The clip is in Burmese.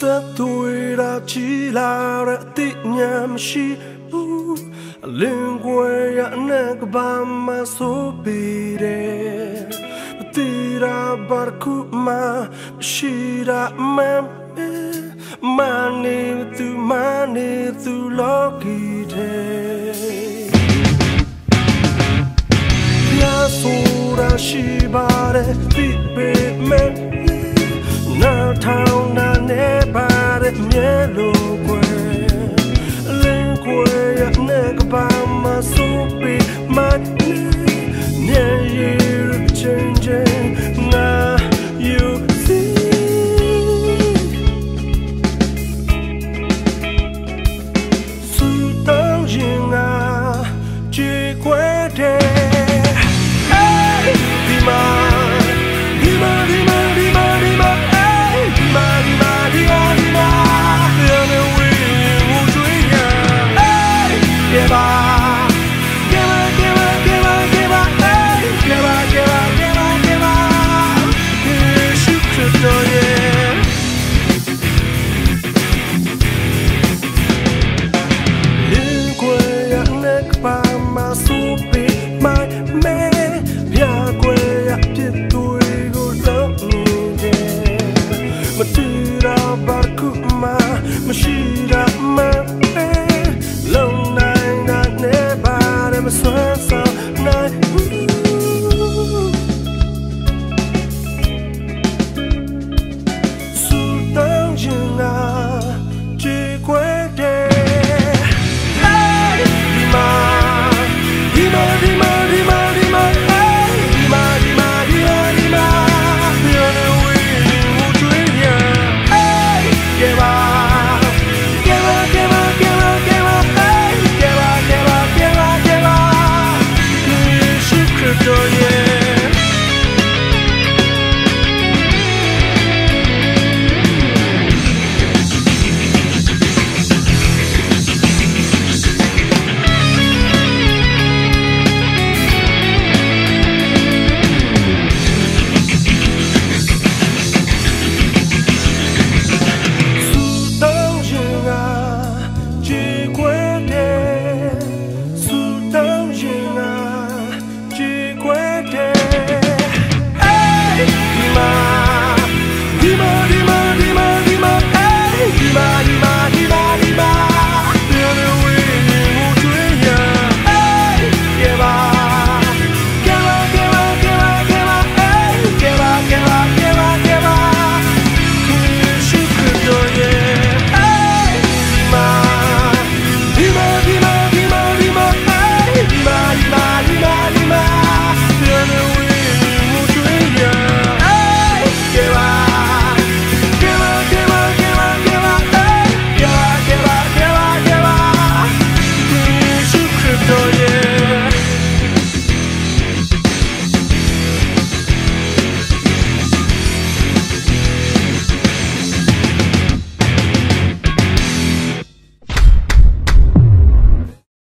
သက်သွေးရာချီလာတဲ့တိညာမရှိဘူးအလင်းကွယ်ရနဲ့ကဘာမဆိုပြီးတဲ့တိရာဘာကူမရှိရာမမ်မနေသူမနေသူလောကီတဲ့ပြဆိုရာရှိပါတယ်ပြပေမဲ့ မရှိတာမှန်ပဲလုံနိုင်တာနဲ့ပါတယ်မစွမ်းဆောင်နိုင်